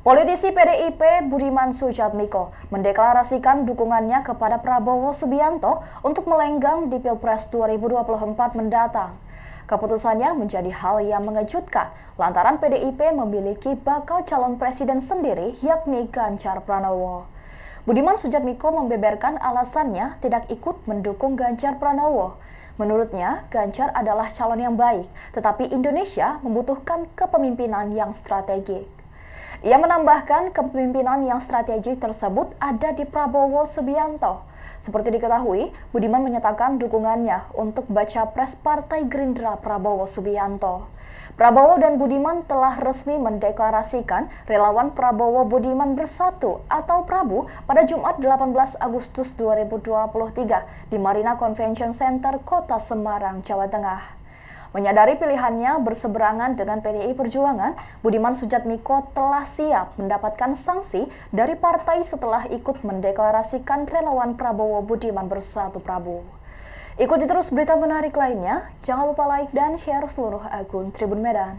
Politisi PDIP Budiman Sujatmiko mendeklarasikan dukungannya kepada Prabowo Subianto untuk melenggang di Pilpres 2024 mendatang. Keputusannya menjadi hal yang mengejutkan lantaran PDIP memiliki bakal calon presiden sendiri yakni Ganjar Pranowo. Budiman Sujatmiko membeberkan alasannya tidak ikut mendukung Ganjar Pranowo. Menurutnya, Ganjar adalah calon yang baik, tetapi Indonesia membutuhkan kepemimpinan yang strategik. Ia menambahkan kepemimpinan yang strategik tersebut ada di Prabowo Subianto. Seperti diketahui, Budiman menyatakan dukungannya untuk baca pres Partai Gerindra Prabowo Subianto. Prabowo dan Budiman telah resmi mendeklarasikan relawan Prabowo Budiman Bersatu atau Prabu pada Jumat 18 Agustus 2023 di Marina Convention Center, Kota Semarang, Jawa Tengah. Menyadari pilihannya berseberangan dengan PDI Perjuangan, Budiman Sujatmiko telah siap mendapatkan sanksi dari partai setelah ikut mendeklarasikan relawan Prabowo Budiman Bersatu Prabowo. Ikuti terus berita menarik lainnya, jangan lupa like dan share seluruh akun Tribun Medan.